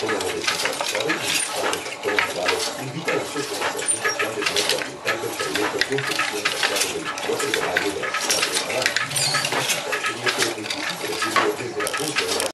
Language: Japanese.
子供ですとか、悪い子供がみたいな人とか、ないですねとか、大学生の人と、